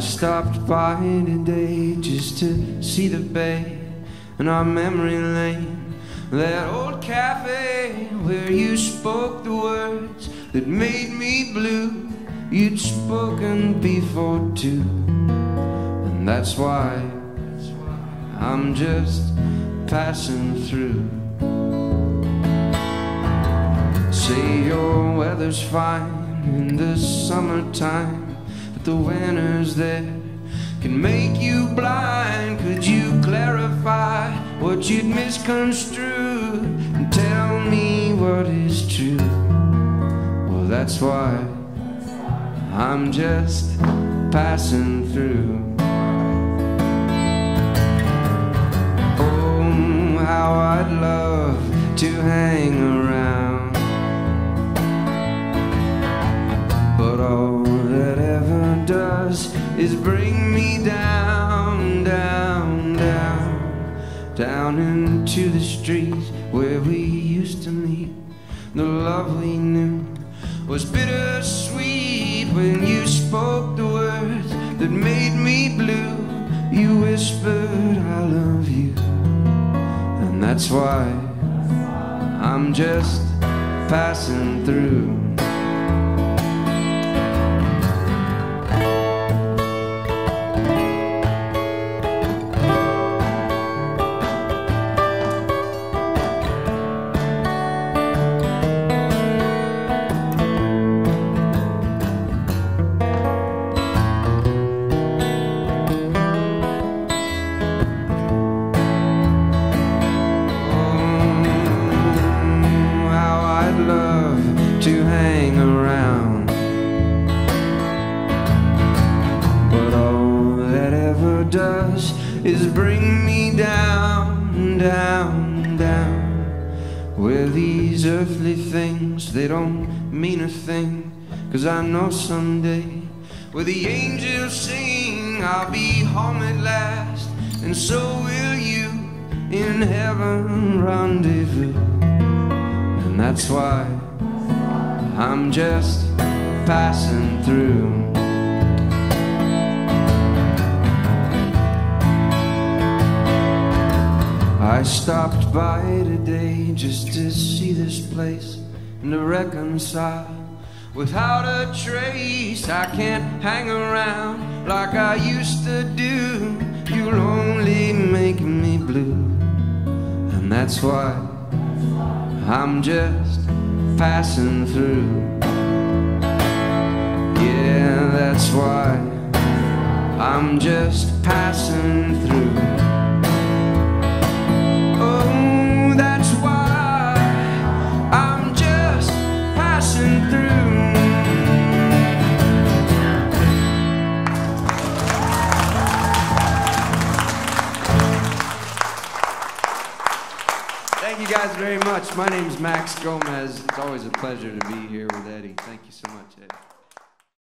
stopped by today just to see the bay and our memory lane. That old cafe where you spoke the words that made me blue. You'd spoken before too, and that's why I'm just passing through. Say your weather's fine in the summertime, the winners there can make you blind. Could you clarify what you'd misconstrued and tell me what is true? Well, that's why I'm just passing through. Oh, how I'd love to hang around. But all that does is bring me down, down, down, down into the streets where we used to meet. The love we knew was bittersweet when you spoke the words that made me blue. You whispered, I love you. And that's why I'm just passing through. Does is bring me down, down, down. Where these earthly things, they don't mean a thing. Cause I know someday, where the angels sing, I'll be home at last. And so will you in heaven rendezvous. And that's why I'm just passing through. I stopped by today just to see this place and to reconcile. Without a trace, I can't hang around like I used to do. You'll only make me blue, and that's why I'm just passing through. Yeah, that's why I'm just passing through. Guys very much. My name is Max Gomez. It's always a pleasure to be here with Eddie. Thank you so much, Eddie.